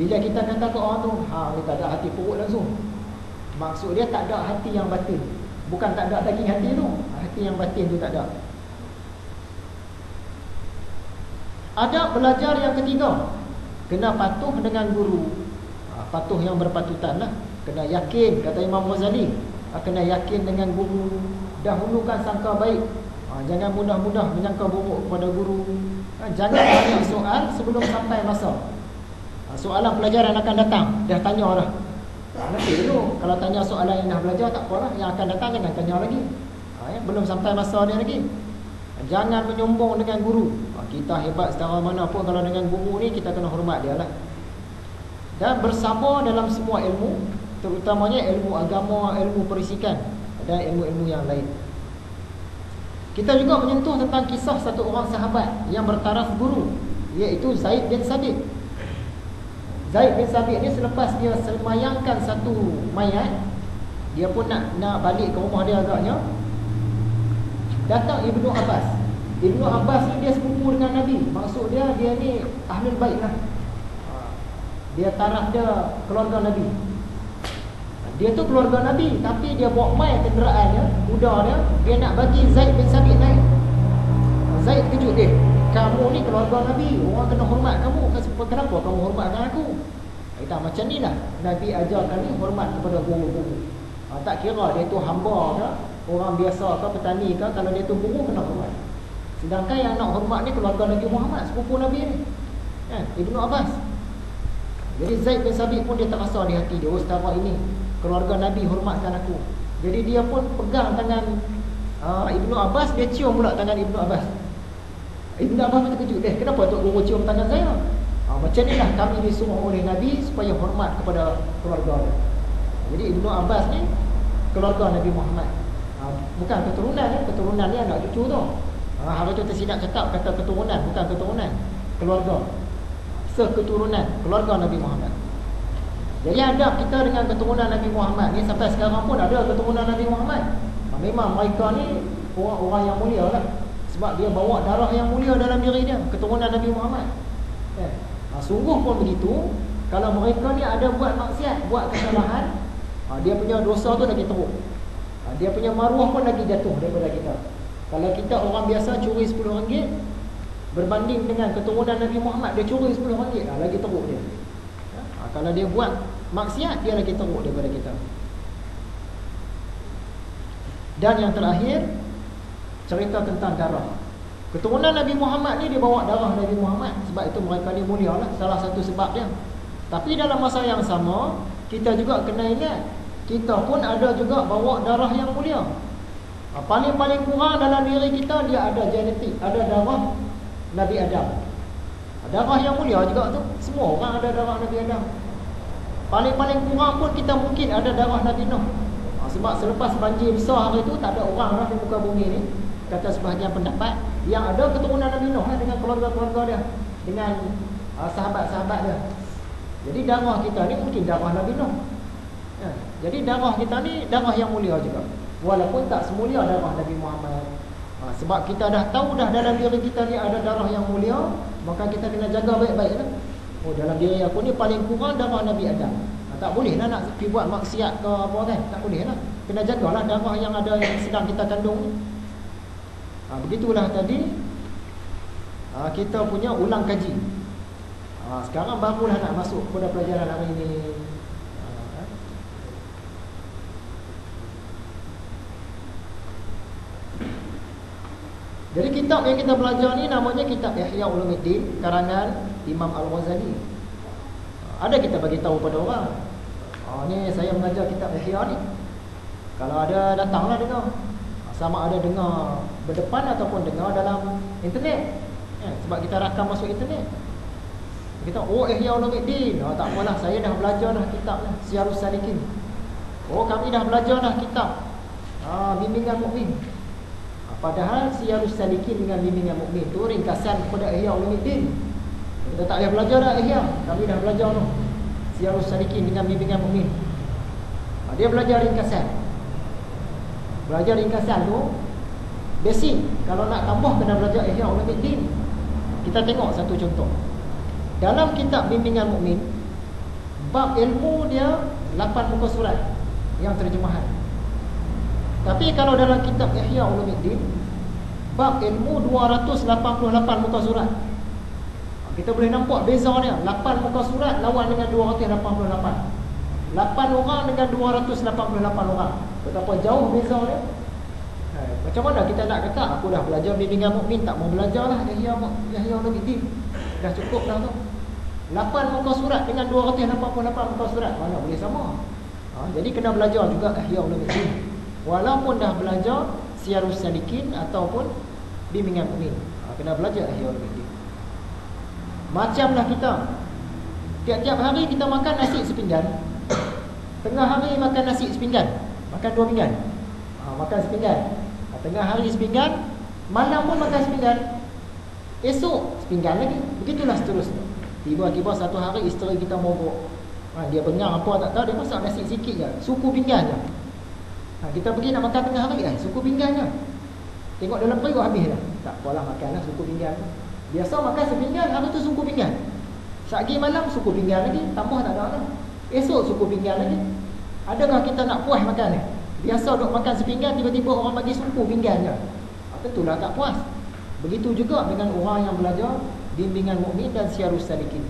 Bila kita kata ke orang tu, ha ni tak ada hati perut langsung. Maksud dia tak ada hati yang batin. Bukan tak ada daging hati tu. Hati yang batin tu tak ada. Ada belajar yang ketiga. Kena patuh dengan guru. Ha, patuh yang berpatutan lah. Kena yakin, kata Imam Ghazali. Ha, kena yakin dengan guru. Dahulukan sangka baik. Ha, jangan mudah-mudah menyangka buruk kepada guru. Jangan tanya soal sebelum sampai masa. Ha, soalan pelajaran akan datang. Dah tanya dah. Ha, nanti dulu. Kalau tanya soalan yang dah belajar, tak apalah. Yang akan datang, jangan tanya lagi. Ha, ya, belum sampai masa dia lagi. Jangan menyombong dengan guru ha, Kita hebat secara mana pun Kalau dengan guru ni kita kena hormat dia lah Dan bersabar dalam semua ilmu Terutamanya ilmu agama Ilmu perisikan Dan ilmu-ilmu yang lain Kita juga menyentuh tentang kisah Satu orang sahabat yang bertaraf guru Iaitu Zaid bin Sabit Zaid bin Sabit ni selepas dia semayangkan satu mayat Dia pun nak nak balik ke rumah dia agaknya Datang Ibnu Abbas. Ibnu Abbas ni dia sepupu dengan Nabi. Maksud dia dia ni ahlul bait lah. Dia taraf dia keluarga Nabi. Dia tu keluarga Nabi tapi dia bawa mai kenderaannya, kuda dia, dia nak bagi Zaid bin Sabit naik. Zaid kejut dia. Kamu ni keluarga Nabi, orang kena hormat kamu. Kenapa kamu hormatkan aku? Kita macam ni lah Nabi ajarkan ni hormat kepada guru-guru. Ha, tak kira dia tu hamba ke, orang biasa ke petani ke kalau dia tu guru kena hormat sedangkan yang nak hormat ni keluarga Nabi Muhammad sepupu Nabi ni kan Ibnu Abbas jadi Zaid bin Sabit pun dia tak rasa di hati dia oh setara ini keluarga Nabi hormatkan aku jadi dia pun pegang tangan uh, Ibnu Abbas dia cium pula tangan Ibnu Abbas Ibnu Abbas pun terkejut eh kenapa Tok Guru cium tangan saya? Uh, macam ni lah kami disuruh oleh Nabi supaya hormat kepada keluarga dia. Jadi Ibnu Abbas ni keluarga Nabi Muhammad. Bukan keturunan keturunan ni anak cucu tu. Ha, hari tu tersilap cakap kata keturunan bukan keturunan keluarga. Seketurunan keluarga Nabi Muhammad. Jadi adab kita dengan keturunan Nabi Muhammad ni sampai sekarang pun ada keturunan Nabi Muhammad. Ha, memang mereka ni orang-orang yang mulia lah sebab dia bawa darah yang mulia dalam diri dia keturunan Nabi Muhammad eh. ha, sungguh pun begitu kalau mereka ni ada buat maksiat buat kesalahan ha, dia punya dosa tu lagi teruk Ha, dia punya maruah pun lagi jatuh daripada kita. Kalau kita orang biasa curi RM10 berbanding dengan keturunan Nabi Muhammad dia curi RM10 ha, lagi teruk dia. Kalau dia buat maksiat dia lagi teruk daripada kita. Dan yang terakhir cerita tentang darah. Keturunan Nabi Muhammad ni dia bawa darah Nabi Muhammad sebab itu mereka ni mulialah salah satu sebab dia. Tapi dalam masa yang sama kita juga kena ingat kita pun ada juga bawa darah yang mulia. Ha, paling-paling kurang dalam diri kita dia ada genetik, ada darah Nabi Adam. Darah yang mulia juga tu. Semua orang ada darah Nabi Adam. Paling-paling kurang pun kita mungkin ada darah Nabi Nuh. Ha, sebab selepas banjir besar hari tu tak ada orang lah di muka bumi ni. Kata sebahagian pendapat yang ada keturunan Nabi Nuh lah dengan keluarga-keluarga dia, dengan sahabat-sahabat dia. Jadi darah kita ni mungkin darah Nabi Nuh. Ya. Jadi darah kita ni darah yang mulia juga. Walaupun tak semulia darah Nabi Muhammad. Ha, sebab kita dah tahu dah dalam diri kita ni ada darah yang mulia, maka kita kena jaga baik-baik lah. Oh dalam diri aku ni paling kurang darah Nabi Adam. Ha, tak boleh lah nak pergi buat maksiat ke apa kan? Tak boleh lah. Kena jagalah darah yang ada yang sedang kita kandung ni. Ha, begitulah tadi ha, kita punya ulang kaji. Ha, sekarang barulah nak masuk kepada pelajaran hari ini. Jadi kitab yang kita belajar ni namanya kitab Ihya Ulumuddin karangan Imam Al-Ghazali. Ada kita bagi tahu pada orang. Oh ni saya mengajar kitab Ihya ni. Kalau ada datanglah dengar. Sama ada dengar berdepan ataupun dengar dalam internet. Ya, sebab kita rakam masuk internet. Kita oh Ihya Ulumuddin. Oh tak apalah saya dah belajar dah kitab ni Syiarus Salikin. Oh kami dah belajar dah kitab. Ah bimbingan mukmin. Padahal Siyarus Salikin dengan bimbingan mukmin tu ringkasan kepada Ihya Ulumuddin. Kita tak payah belajar dah Ihya. Kami dah belajar tu. Siyarus Salikin dengan bimbingan mukmin. Ha, dia belajar ringkasan. Belajar ringkasan tu basic. Kalau nak tambah kena belajar Ihya Ulumuddin. Kita tengok satu contoh. Dalam kitab bimbingan mukmin Bab ilmu dia 8 muka surat yang terjemahan. Tapi kalau dalam kitab Ihya Ulumuddin bab ilmu 288 muka surat. Kita boleh nampak beza dia. 8 muka surat lawan dengan 288. 8 orang dengan 288 orang. Betapa jauh beza dia? Ha, macam mana kita nak kata aku dah belajar bimbingan mukmin tak mau belajarlah Yahya Yahya Ulumuddin. Dah cukup dah tu. 8 muka surat dengan 288 muka surat mana boleh sama. Ha, jadi kena belajar juga Yahya Ulumuddin. Walaupun dah belajar Siyarus Salikin ataupun bimbingan mukmin. Ha, kena belajar Yahya Ulumuddin. Macamlah kita. Tiap-tiap hari kita makan nasi sepinggan. Tengah hari makan nasi sepinggan. Makan dua pinggan. Ha, makan sepinggan. Ha, tengah hari sepinggan, malam pun makan sepinggan. Esok sepinggan lagi. Begitulah seterusnya. Tiba-tiba satu hari isteri kita mogok. Ha, dia bengang apa tak tahu, dia masak nasi sikit je. Suku pinggan je. Ha, kita pergi nak makan tengah hari, eh, suku pinggan je. Tengok dalam perut habis dah. Tak apalah makanlah suku pinggan. Biasa makan sepinggan, hari tu suku pinggan. Sagi malam suku pinggan lagi, tambah tak ada lah. Esok suku pinggan lagi. Adakah kita nak puas makan ni? Biasa duk makan sepinggan, tiba-tiba orang bagi suku pinggan je. Tentulah tak puas. Begitu juga dengan orang yang belajar bimbingan mukmin dan siarus salikin.